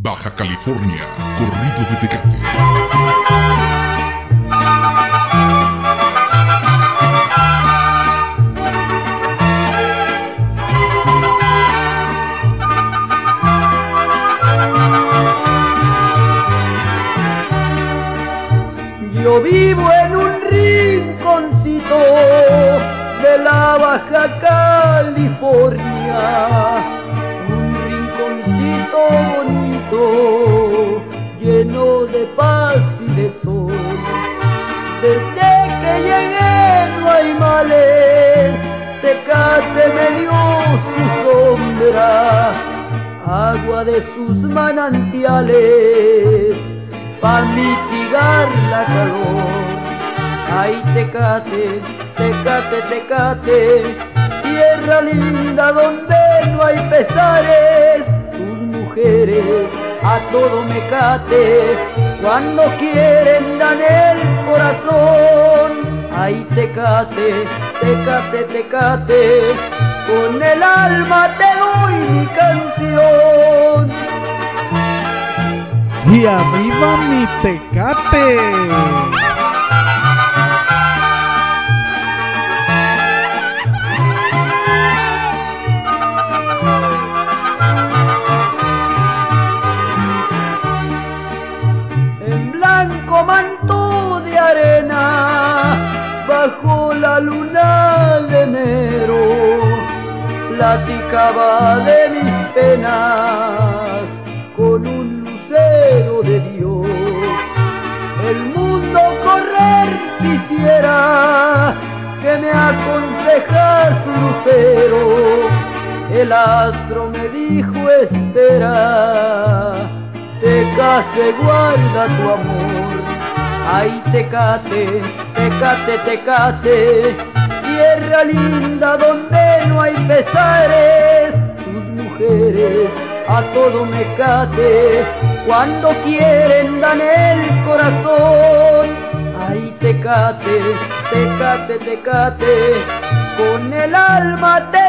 Baja California, corrido de Tecate. Yo vivo en un rinconcito de la Baja California, un rinconcito bonito, lleno de paz y de sol. Desde que llegué no hay males, Tecate me dio su sombra, agua de sus manantiales pa' mitigar la calor. Ay, tecate, tecate, tecate, tierra linda donde no hay pesares, a todo mecate, cuando quieren dan el corazón. Ay, tecate, tecate, tecate, con el alma te doy mi canción. Y arriba mi tecate. Blanco manto de arena, bajo la luna de enero, platicaba de mis penas con un lucero de Dios. El mundo correr quisiera que me aconsejas, lucero. El astro me dijo espera, Tecate guarda tu amor. Ay, Tecate, Tecate, Tecate, tierra linda donde no hay pesares, tus mujeres a todo mecate, cuando quieren dan el corazón. Ay, Tecate, Tecate, Tecate, con el alma te